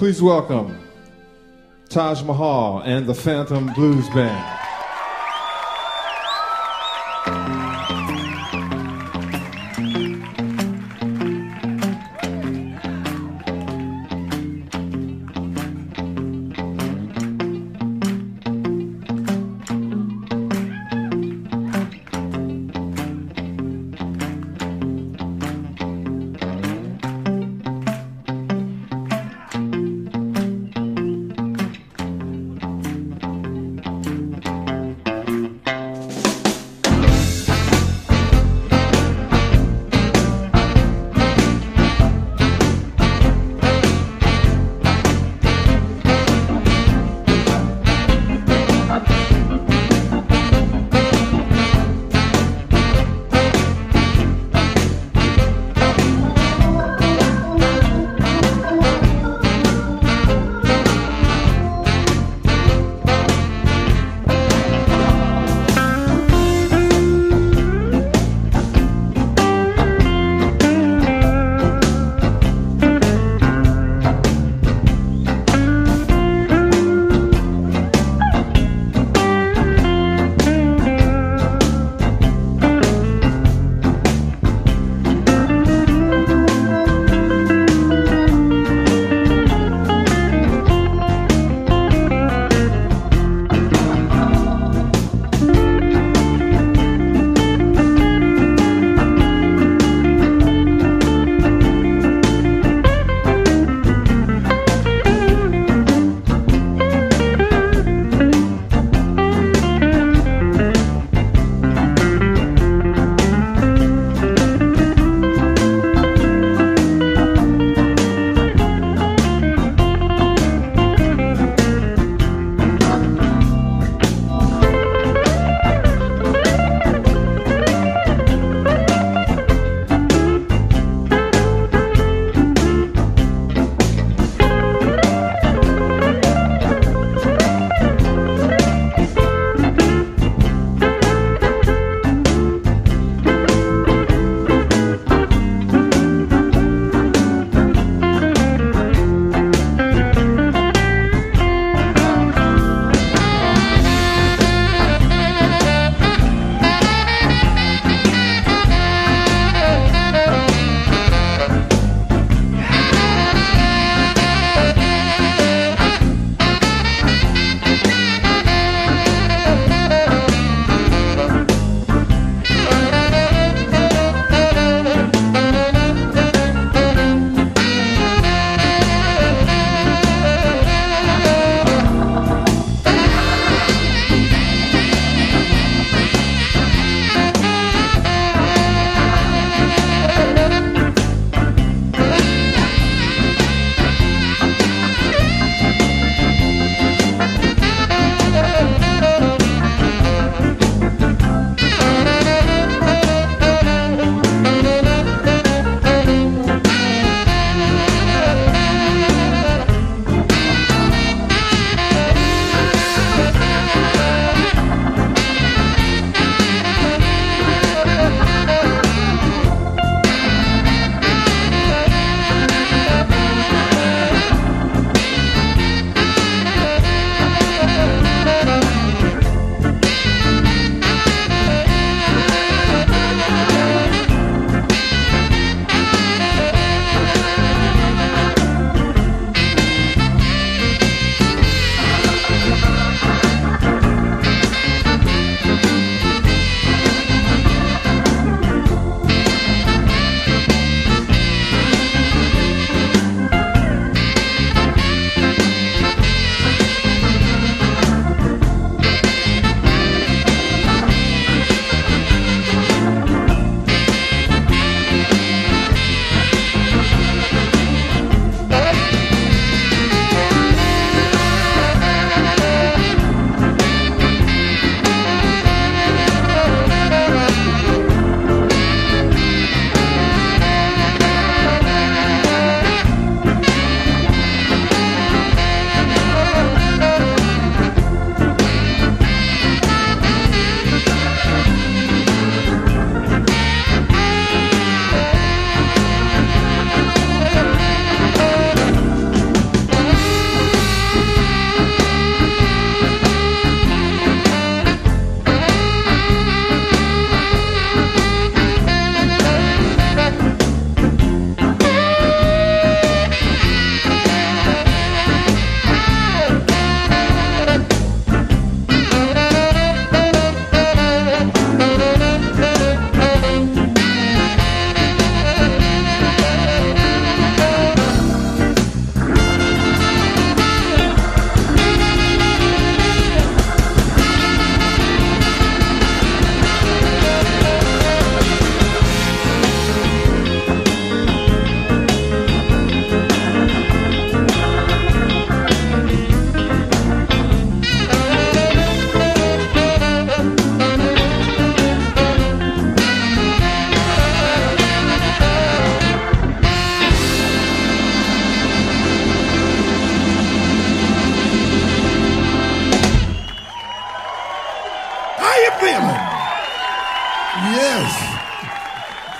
Please welcome Taj Mahal and the Phantom Blues Band.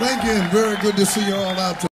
Thank you, and very good to see you all out